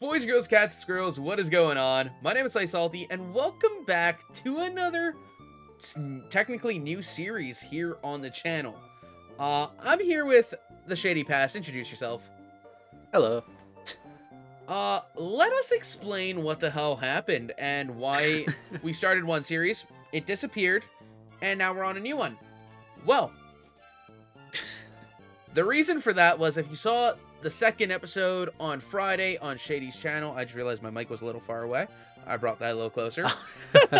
Boys, girls, cats, squirrels, what is going on? My name is SlightliSalti, and welcome back to another technically new series here on the channel. Uh, I'm here with the Shady Past. Introduce yourself. Hello. Uh, let us explain what the hell happened and why we started one series, it disappeared, and now we're on a new one. Well, the reason for that was if you saw the second episode on Friday on Shady's channel. I just realized my mic was a little far away. I brought that a little closer.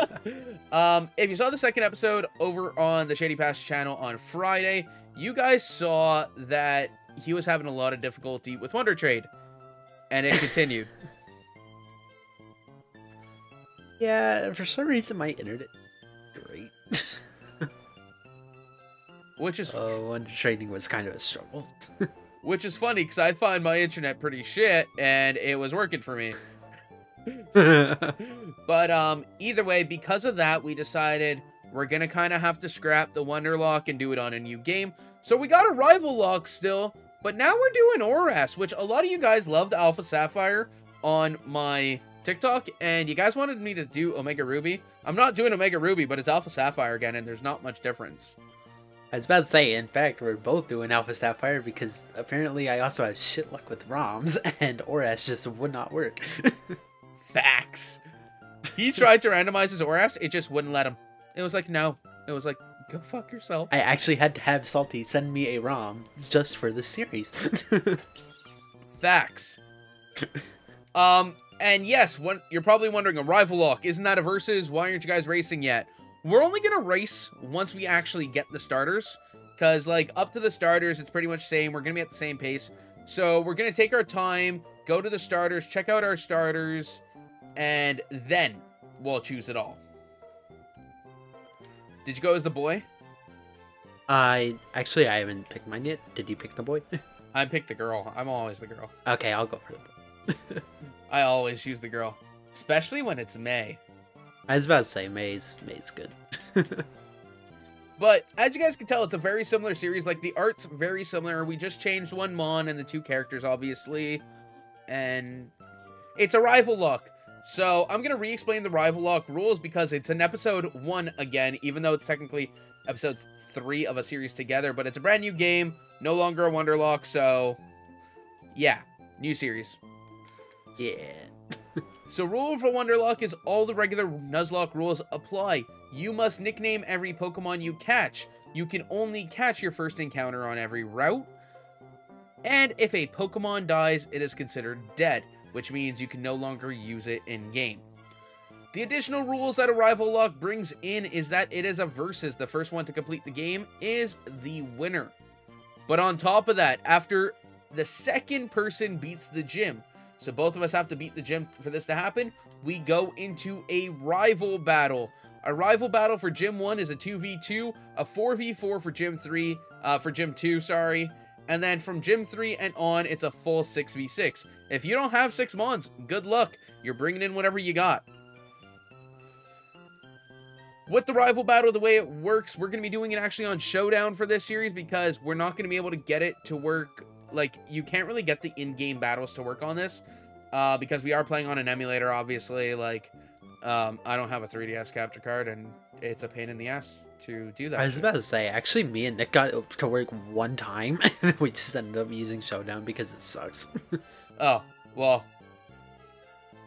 um, if you saw the second episode over on the Shady Past channel on Friday, you guys saw that he was having a lot of difficulty with Wonder Trade, and it continued. yeah, for some reason my internet great. Which is uh, Wonder Trading was kind of a struggle. Which is funny because I find my internet pretty shit and it was working for me. but um, either way, because of that, we decided we're going to kind of have to scrap the Wonder Lock and do it on a new game. So we got a Rivalocke still, but now we're doing ORAS, which a lot of you guys loved Alpha Sapphire on my TikTok, and you guys wanted me to do Omega Ruby. I'm not doing Omega Ruby, but it's Alpha Sapphire again, and there's not much difference. I was about to say, in fact, we're both doing Alpha Sapphire because apparently I also have shit luck with ROMs and ORAS just would not work. Facts. He tried to randomize his ORAS, it just wouldn't let him. It was like, no. It was like, go fuck yourself. I actually had to have Salty send me a ROM just for this series. Facts. um, and yes, when, you're probably wondering, a Rivalocke, isn't that a versus? Why aren't you guys racing yet? We're only going to race once we actually get the starters. Because, like, up to the starters, it's pretty much same. We're going to be at the same pace. So, we're going to take our time, go to the starters, check out our starters, and then we'll choose it all. Did you go as the boy? I actually I haven't picked mine yet. Did you pick the boy? I picked the girl. I'm always the girl. Okay, I'll go for the boy. I always choose the girl, especially when it's May. I was about to say May's May's good. but as you guys can tell, it's a very similar series. Like the art's very similar. We just changed one Mon and the two characters, obviously, and it's a Rivalocke. So I'm gonna re-explain the Rivalocke rules because it's an episode one again, even though it's technically episode three of a series together. But it's a brand new game, no longer a Wonderlock. So yeah, new series. Yeah. So rule for Wonderlock is all the regular Nuzlocke rules apply. You must nickname every Pokemon you catch. You can only catch your first encounter on every route. And if a Pokemon dies, it is considered dead, which means you can no longer use it in-game. The additional rules that a Rivalocke brings in is that it is a versus. The first one to complete the game is the winner. But on top of that, after the second person beats the gym, so both of us have to beat the gym for this to happen. We go into a rival battle. A rival battle for Gym 1 is a 2v2, a 4v4 for Gym 3, uh, for Gym 2, sorry. And then from Gym 3 and on, it's a full 6v6. If you don't have 6 Mons, good luck. You're bringing in whatever you got. With the rival battle, the way it works, we're going to be doing it actually on Showdown for this series because we're not going to be able to get it to work like you can't really get the in-game battles to work on this uh, because we are playing on an emulator obviously like um, I don't have a 3ds capture card and it's a pain in the ass to do that I was shit. about to say actually me and Nick got it to work one time and we just ended up using showdown because it sucks. Oh well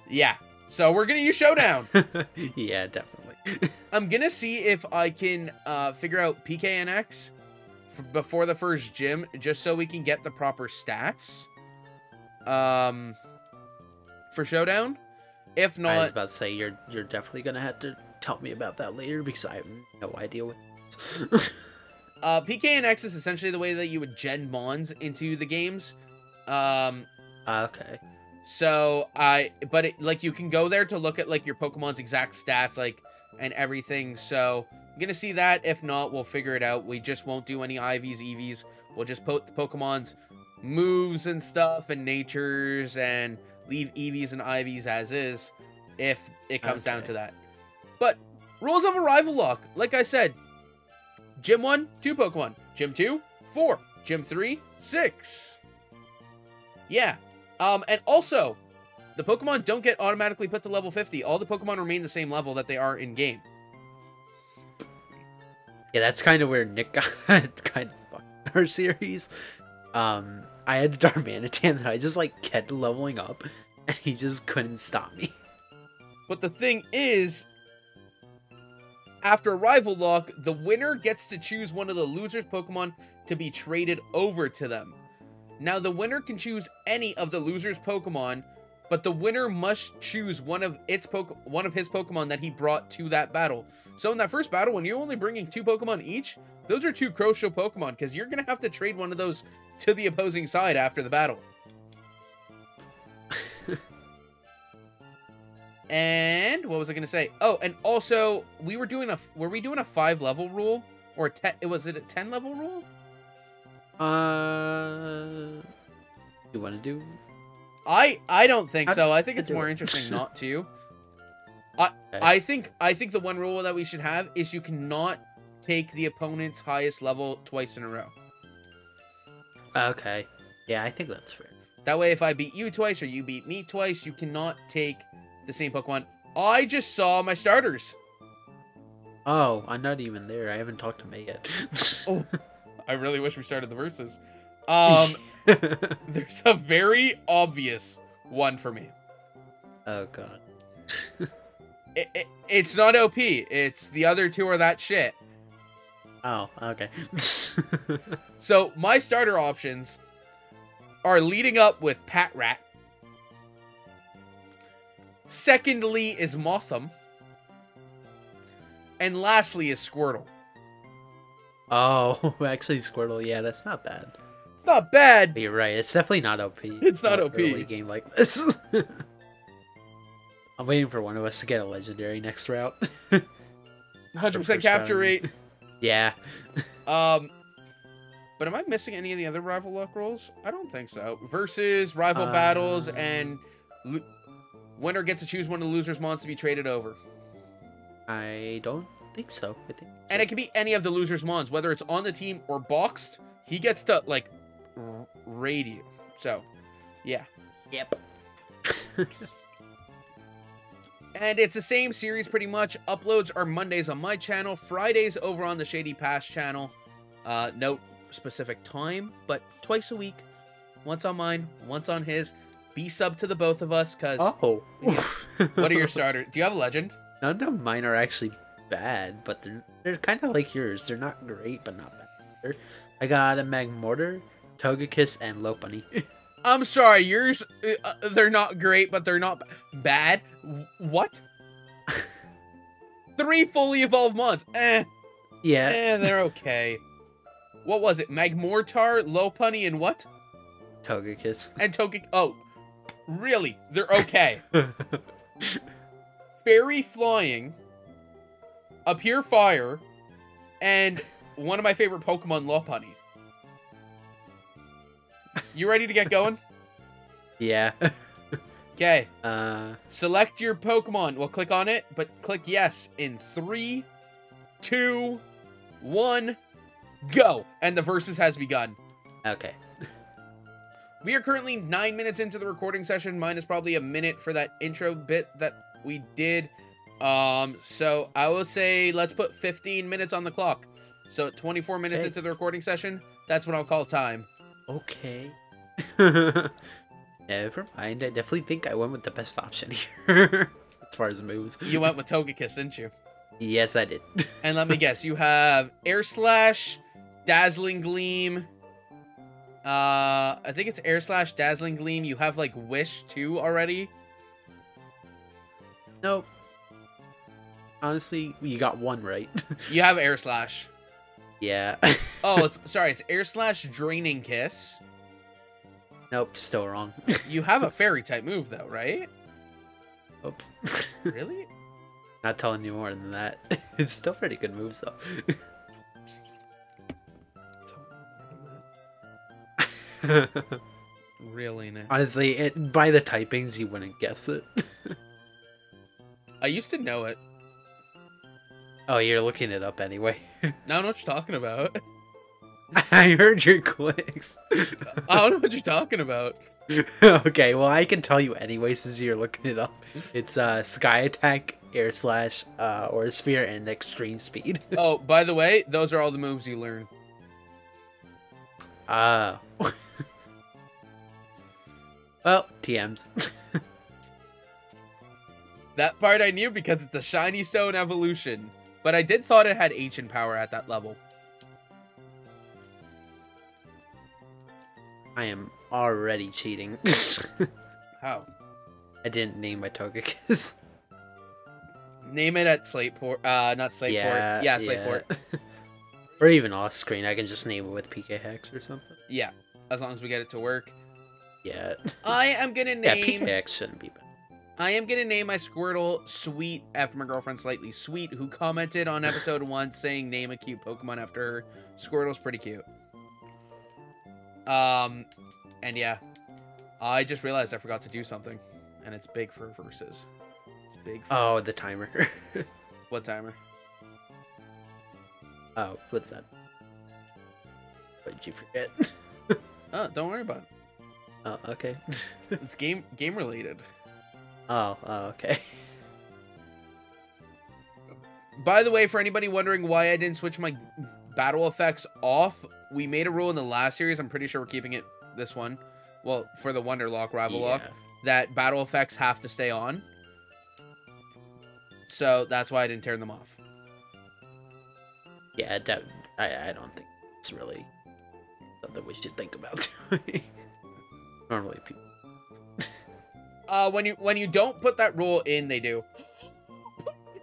yeah. So we're gonna use showdown. Yeah definitely. I'm gonna see if I can uh, figure out PKHeX before the first gym, just so we can get the proper stats. Um, for Showdown. If not, I was about to say you're you're definitely gonna have to tell me about that later because I have no idea what. uh, PKHeX is essentially the way that you would gen mons into the games. Um, okay. So I, but it, like you can go there to look at like your Pokemon's exact stats, like and everything. So I'm gonna see that. If not, we'll figure it out. We just won't do any IVs, EVs. We'll just put the Pokemon's moves and stuff and natures and leave EVs and IVs as is if it comes okay. down to that. But rules of arrival lock, like I said, Gym 1, 2 Pokemon. Gym 2, 4. Gym 3, 6. Yeah. Um, and also, the Pokemon don't get automatically put to level 50. All the Pokemon remain the same level that they are in game. Yeah, that's kind of where Nick got kind of fucked our series. Um, I had a Darmanitan that I just like kept leveling up, and he just couldn't stop me. But the thing is, after Rivalocke, the winner gets to choose one of the loser's Pokemon to be traded over to them. Now, the winner can choose any of the loser's Pokemon, but the winner must choose one of its Poke one of his Pokemon that he brought to that battle. So in that first battle, when you're only bringing two Pokemon each, those are two crucial Pokemon because you're gonna have to trade one of those to the opposing side after the battle. and what was I gonna say? Oh, and also we were doing a were we doing a five level rule or ten? Was it a ten level rule? Uh, you want to do? I I don't think I- so. I think I it's do more it. interesting not to. I Okay. I think I think the one rule that we should have is you cannot take the opponent's highest level twice in a row. Okay. Yeah, I think that's fair. That way, if I beat you twice or you beat me twice, you cannot take the same Pokemon. I just saw my starters. Oh, I'm not even there. I haven't talked to May yet. Oh, I really wish we started the verses. Um, there's a very obvious one for me. oh god. It, it, it's not OP. It's the other two are that shit. Oh, okay. So my starter options are leading up with Patrat. Secondly is Mothim. And lastly is Squirtle. oh, actually, Squirtle. Yeah, that's not bad. It's not bad. You're right. It's definitely not OP. It's not OP. Early game like this. I'm waiting for one of us to get a legendary next route. 100% capture rate. yeah. Um, but am I missing any of the other Rivalocke rolls? I don't think so. Versus rival battles Uh. and lo- winner gets to choose one of the losers' mons to be traded over. I don't think so. I think. And it can be any of the losers' mons, whether it's on the team or boxed. He gets to like r- raid. So, yeah. Yep. And it's the same series pretty much. Uploads are Mondays on my channel, Fridays over on the Shady Past channel. Uh, note specific time, but twice a week. Once on mine, once on his. Be sub to the both of us, cause Oh. what are your starters? Do you have a legend? None of mine are actually bad, but they're they're kind of like yours. They're not great, but not bad. I got a Magmortar, Togekiss, and Lopunny. I'm sorry, yours. Uh, uh, they're not great, but they're not b- bad. W- What? Three fully evolved mons. Eh, yeah. eh, they're okay. What was it? Magmortar, Lopunny, and what? Togekiss. And Togekiss. Oh, really? They're okay. Fairy flying, a pure fire, and one of my favorite Pokemon, Lopunny. You ready to get going? yeah. Okay. Uh, Select your Pokemon. We'll click on it, but click yes in three, two, one, go. And the versus has begun. okay. We are currently nine minutes into the recording session. Mine is probably a minute for that intro bit that we did. Um, so I will say let's put 15 minutes on the clock. So 24 minutes Okay. into the recording session, that's what I'll call time. Okay. Never mind. I definitely think I went with the best option here. as far as moves. You went with Togekiss, didn't you? Yes, I did. And let me guess, you have Air Slash, Dazzling Gleam. Uh, I think it's Air Slash, Dazzling Gleam. You have like Wish too already. nope. Honestly, you got one right. You have Air Slash. yeah. Oh, it's sorry, it's Air Slash, Draining Kiss. Nope, still wrong. You have a Fairy type move though, right? Nope. Really? Not telling you more than that. It's still pretty good moves though. Really? No. Honestly, it, by the typings, you wouldn't guess it. I used to know it. oh, you're looking it up anyway. I don't know what you're talking about. I heard your clicks. I don't know what you're talking about. okay, well I can tell you anyway since you're looking it up. It's uh sky attack, air slash, uh Aura Sphere and extreme speed. Oh, by the way, those are all the moves you learn. Ah. well, TMs. That part I knew because it's a shiny stone evolution. But I did thought it had ancient power at that level. I am already cheating. How? I didn't name my Togekiss. Name it at Slateport. Uh, not Slateport. Yeah, Yeah, Slateport. or even off screen, I can just name it with PKHeX or something. Yeah. As long as we get it to work. Yeah. I am gonna Yeah, name. PKHeX shouldn't be bad. I am gonna name my Squirtle Sweet after my girlfriend Slightly Sweet, who commented on episode one saying name a cute Pokemon after her. Squirtle's pretty cute. Um, and yeah, I just realized I forgot to do something, and it's big for verses. It's big. For Oh, the timer. what timer? oh, what's that? What did you forget? Oh, don't worry about it. oh, okay. It's game game related. oh, oh, okay. By the way, for anybody wondering why I didn't switch my battle effects off, we made a rule in the last series. I'm pretty sure we're keeping it this one. Well, for the Wonderlock Rivalocke, that battle effects have to stay on. So that's why I didn't turn them off. Yeah, that, I, I don't think it's really something we should think about doing. Normally, people. Uh, when you when you don't put that rule in, they do.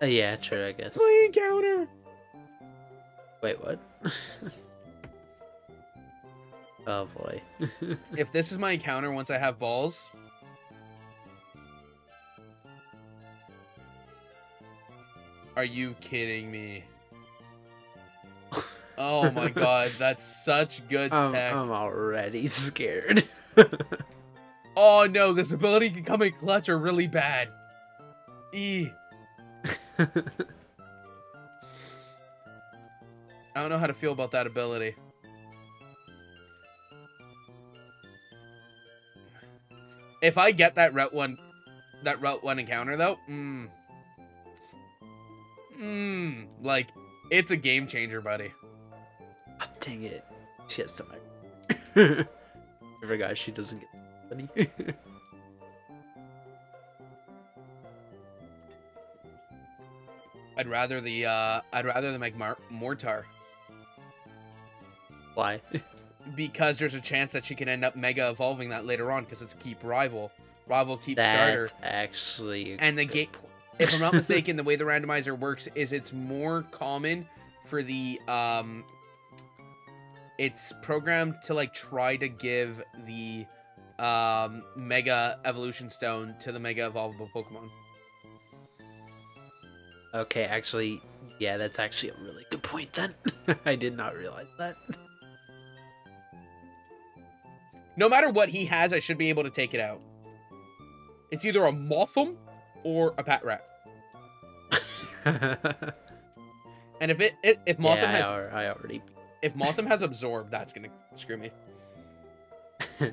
Uh, yeah, true, I guess. Play encounter. Wait, what? Oh boy. If this is my encounter once I have balls. Are you kidding me? Oh my god, that's such good I'm, tech. I'm already scared. Oh no, this ability can come in clutch or really bad. E. I don't know how to feel about that ability. If I get that route one, that route one encounter though, mmm, mmm, like it's a game changer, buddy. Ah, Dang it. She has some. I forgot she doesn't get money. I'd rather the uh, I'd rather the make Mar- Mortar Why? because there's a chance that she can end up mega evolving that later on because it's keep rival, rival keep starter. Actually. And the good ga- point. if I'm not mistaken, the way the randomizer works is it's more common for the um it's programmed to like try to give the um mega evolution stone to the mega evolvable Pokemon. Okay, actually, yeah, that's actually a really good point then. I did not realize that. No matter what he has, I should be able to take it out. It's either a Mothim or a Patrat. And if it, it if Mothim yeah, has I, I already. if Mothim has absorb, that's gonna screw me.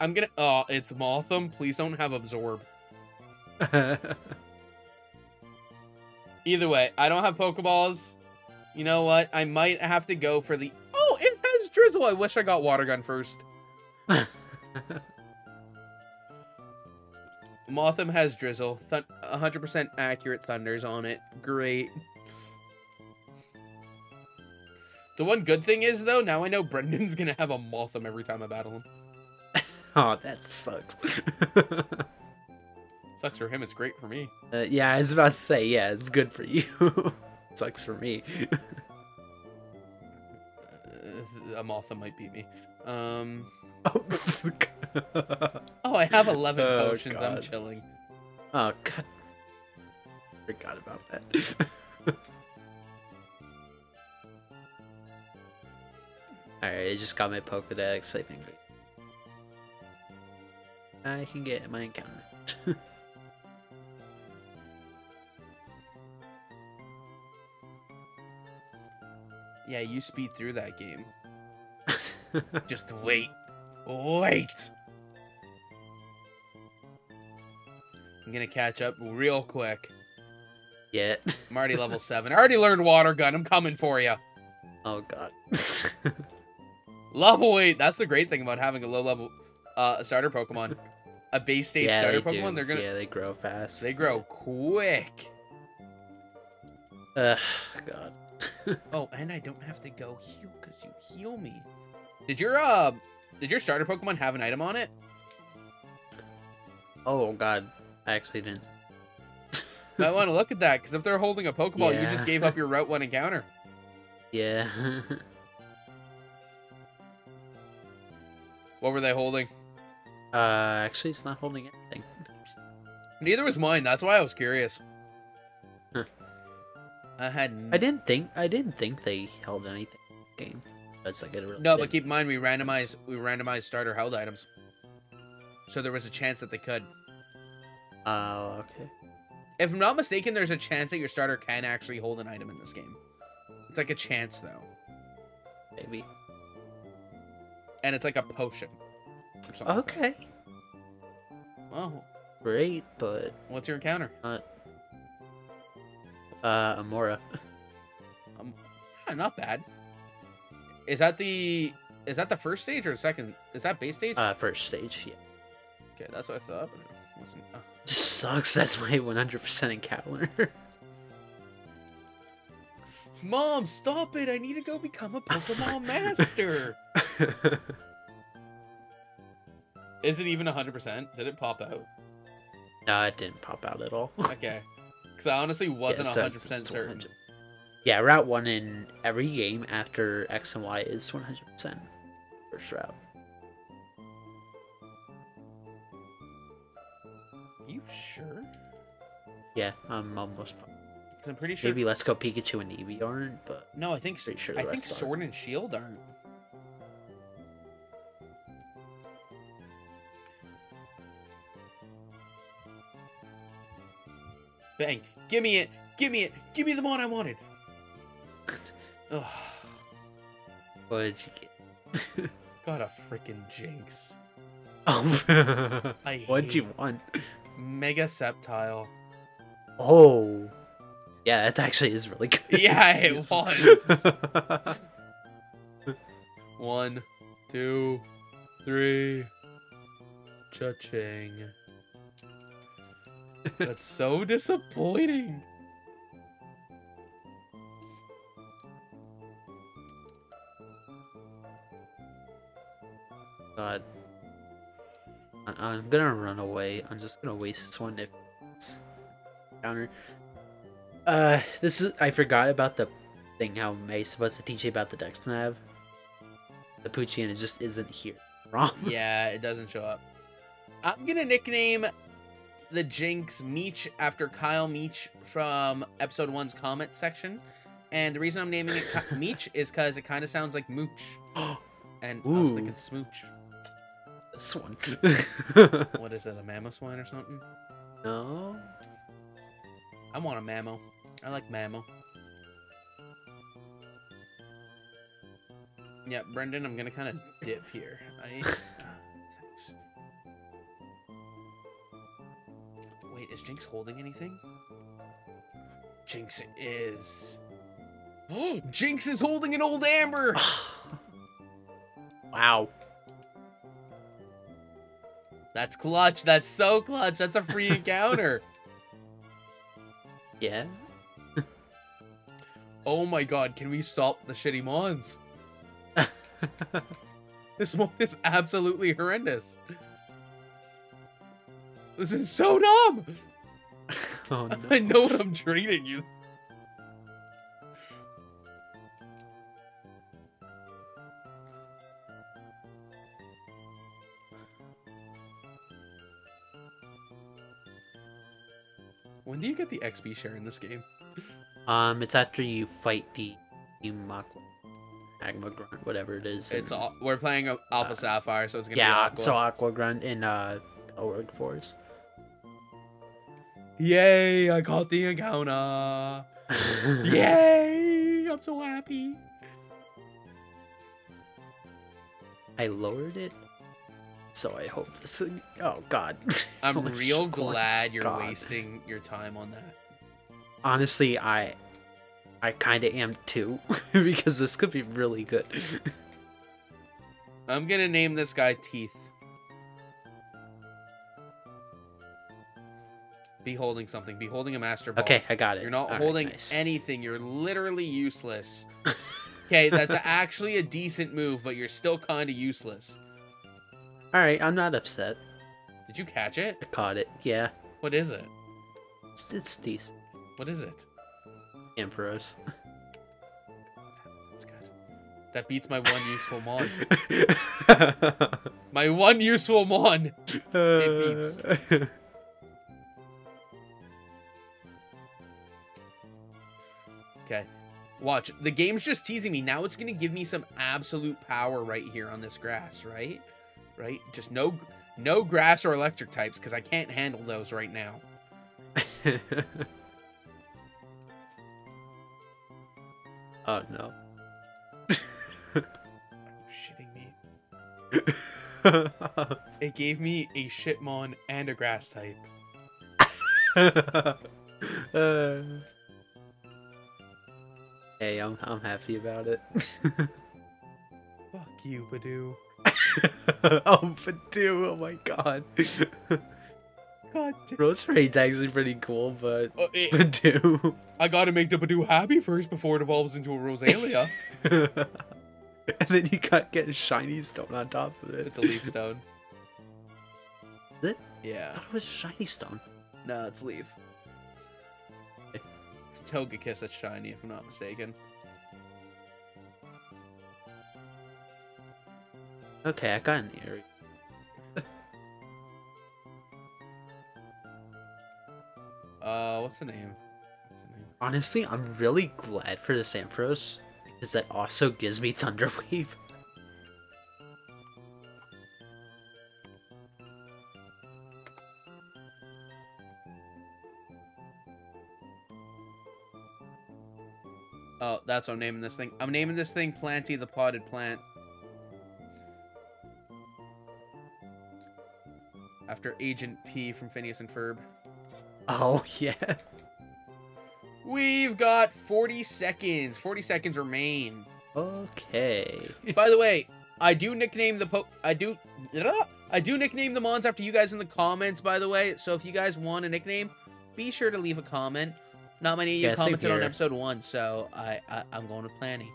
I'm gonna oh, it's Mothim. Please don't have absorb. Either way, I don't have Pokeballs. You know what? I might have to go for the. Oh, it has Drizzle. I wish I got Water Gun first. Mothim has Drizzle. Thun- 100% accurate Thunders on it. Great. The one good thing is, though, now I know Brendan's gonna have a Mothim every time I battle him. oh, that sucks. Sucks for him, it's great for me. uh, yeah, I was about to say, yeah, it's good for you. Sucks for me. A Mothim might beat me. Um. oh, Oh, I have 11 Oh, potions. I'm chilling. Oh, God. Forgot about that. Alright, I just got my Pokedex, I think. I can get my encounter. Yeah, you speed through that game. Just wait. Wait. I'm gonna catch up real quick. yeah. I'm already level 7. I already learned water gun. I'm coming for you. Oh god. Level 8. That's the great thing about having a low level uh, starter Pokemon. A base stage yeah, starter they Pokemon, do. they're gonna Yeah, they grow fast. they grow quick. Ugh, god. Oh, and I don't have to go heal because you heal me. Did your uh did your starter Pokemon have an item on it? Oh god. I actually didn't. I want to look at that because if they're holding a Pokeball, you just gave up your Route One encounter. Yeah. What were they holding? uh, actually, it's not holding anything. Neither was mine. That's why I was curious. I had I didn't think. I didn't think they held anything game. That's like it really. no, but keep in mind we randomized we randomized starter held items, so there was a chance that they could. Oh, okay. If I'm not mistaken, there's a chance that your starter can actually hold an item in this game. It's like a chance though, Maybe. and it's like a potion. or. Okay. Well, Great, but what's your encounter? not. Uh, Amora. Um, yeah, not bad. Is that the is that the first stage or the second? Is that base stage? Uh, first stage. Yeah. okay, that's what I thought. But it wasn't. oh. Just sucks. That's my 100% encounter. Mom, stop it! I need to go become a Pokemon master. Is it even 100%? Did it pop out? no, it didn't pop out at all. Okay. Because I honestly wasn't Yeah, so 100% it's- it's certain. 100. Yeah, Route 1 in every game after X and Y is 100% first route. Are you sure? Yeah, I'm almost. Because I'm pretty sure. Maybe Let's Go Pikachu and Eevee aren't, but No, I think. Pretty sure I think rest are. Sword and Shield aren't. Bang! Give me it! Give me it! Give me the one I wanted! Ugh, what did you get? got a freaking Jynx. Oh, I what'd you want? Mega Sceptile. Oh, yeah, that actually is really good. Yeah, it was. One, two, three. Cha-ching. That's so disappointing. God. I- I'm gonna run away. I'm just gonna waste this one if it's counter. Uh, this is. I forgot about the thing how May's supposed to teach you about the Dex Nav. The Poochie and it just isn't here. Wrong. Yeah, it doesn't show up. I'm gonna nickname the Jynx Meech after Kyle Meech from episode one's comment section. And the reason I'm naming it Ki- Meech is because it kind of sounds like Mooch. And I was thinking Smooch. one. What is it, a Mamoswine or something? no. I want a Mamo. I like Mamo. Yeah, Brendan, I'm gonna kind of dip here. I... Wait, is Jynx holding anything? Jynx is. Oh, Jynx is holding an old Amber! wow. That's clutch. That's so clutch. That's a free encounter. Yeah. Oh my god, can we stop the shitty mons? This one is absolutely horrendous. This is so dumb. oh no. I know what I'm trading you. When do you get the XP share in this game? Um, it's after you fight the Magma, Magma Grunt, whatever it is. It's all, we're playing Alpha Uh, Sapphire, so it's gonna yeah. be Aqua. So Aqua Grunt in uh, Elroy Forest. Yay, I caught the encounter. Yay, I'm so happy. I lowered it, so I hope this thing. Oh, God. I'm real glad you're God. wasting your time on that. Honestly, I. I kind of am too, because this could be really good. I'm gonna name this guy Teeth. Be holding something. Be holding a master ball. okay, I got it. You're not Alright, holding nice. anything. You're literally useless. Okay, that's actually a decent move, but you're still kind of useless. All right, I'm not upset. Did you catch it? I caught it. Yeah, What is it? it's, it's decent. What is it? Ampharos. That's good. That beats my one useful mon. My one useful mon. It beats. Okay. Watch. The game's just teasing me. Now it's going to give me some absolute power right here on this grass, right? Right? Just no no grass or electric types because I can't handle those right now. oh no. Shitting me. It gave me a shitmon and a grass type. Uh, hey, I'm I'm happy about it. Fuck you, Budew. oh, Budew! Oh my god. God damn. Roserade's actually pretty cool, but Oh, it- Budew. I gotta make the Budew happy first before it evolves into a Roselia. and then you got get a shiny stone on top of it. it's a leaf stone. Is it? Yeah. I thought it was a shiny stone. No, it's leaf. It's Togekiss that's shiny, if I'm not mistaken. Okay, I got an area. Uh, what's the name? What's the name? Honestly, I'm really glad for the Sampros because that also gives me Thunder Wave. Oh, that's what I'm naming this thing. I'm naming this thing Planty the Potted Plant. After Agent P from Phineas and Ferb. Oh yeah. We've got 40 seconds. 40 seconds remain. Okay. By the way, I do nickname the po- I do I do nickname the mons after you guys in the comments, by the way. So if you guys want a nickname, be sure to leave a comment. Not many of you Yeah, commented on episode one, so I, I I'm going with Planny.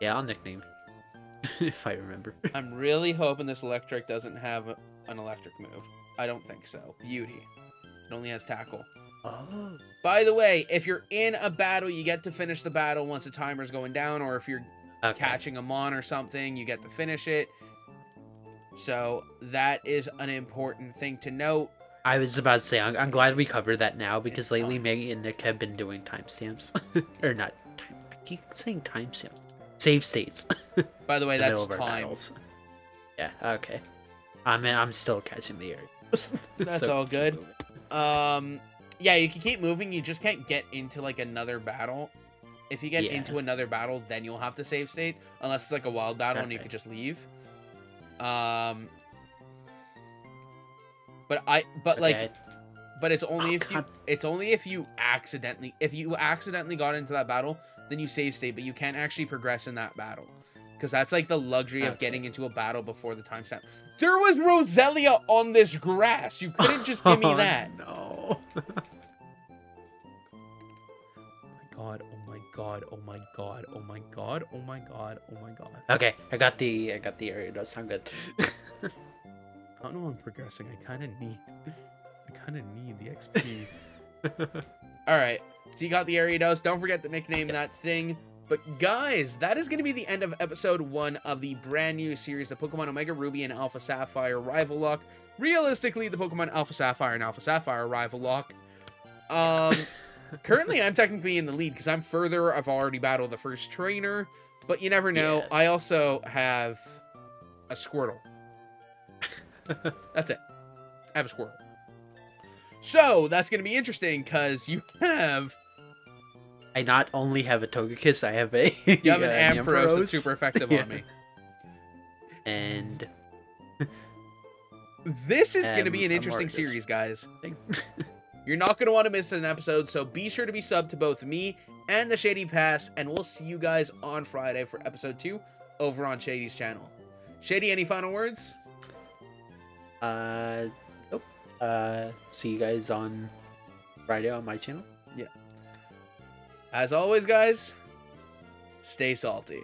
Yeah, I'll nickname if I remember. I'm really hoping this electric doesn't have a- an electric move. I don't think so. Beauty. It only has tackle. Oh. By the way, if you're in a battle, you get to finish the battle once the timer's going down, or if you're Okay. catching a mon or something, you get to finish it. So that is an important thing to note. I was about to say, I'm, I'm glad we covered that now because lately. Maggie and Nick have been doing timestamps. or not. Time, I keep saying timestamps. Save states. By the way, the that's middle of our time. Yeah, okay. I mean, I'm still catching the air. That's all good. Um, yeah, you can keep moving. You just can't get into like another battle. If you get Yeah. into another battle, then you'll have to save state, unless it's like a wild battle and you Okay. could just leave. Um, but I, but like, but it's only Oh, if you, it's only if you accidentally, if you accidentally got into that battle, then you save state, but you can't actually progress in that battle. Because that's like the luxury of getting into a battle before the timestamp. There was Roselia on this grass. You couldn't just give me Oh, that. No. Oh my god, oh my god, oh my god, oh my god, oh my god, oh my god. okay, I got the I got the area. Does sound good. I don't know I'm progressing. I kind of need, I kind of need the XP. All right, so you got the area dose. Don't forget to nickname that thing. But guys, that is going to be the end of episode one of the brand new series, the Pokemon Omega Ruby and Alpha Sapphire Rivalocke. Realistically, the Pokemon Alpha Sapphire and Alpha Sapphire Rivalocke. Um, currently, I'm technically in the lead because I'm further. I've already battled the first trainer, but you never know. Yeah. I also have a Squirtle. That's it. I have a squirrel. So that's going to be interesting because you have I not only have a Togekiss, I have a You have an uh, Ampharos that's super effective Yeah. on me. And This is going to be an interesting series, guys. You're not going to want to miss an episode, so be sure to be subbed to both me and the Shady Past, and we'll see you guys on Friday for episode 2 over on Shady's channel. Shady, any final words? Uh, nope. Uh, see you guys on Friday on my channel. Yeah. As always, guys, stay salty.